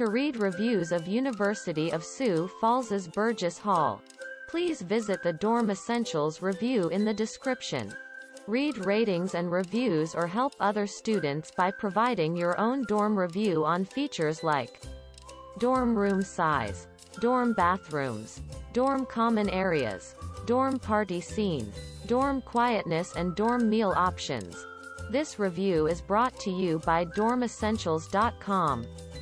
To read reviews of University of Sioux Falls's Burgess Hall. Please visit the Dorm Essentials review in the description. Read ratings and reviews or help other students by providing your own dorm review on features like dorm room size, dorm bathrooms, dorm common areas, dorm party scene, dorm quietness and dorm meal options. This review is brought to you by dormessentials.com,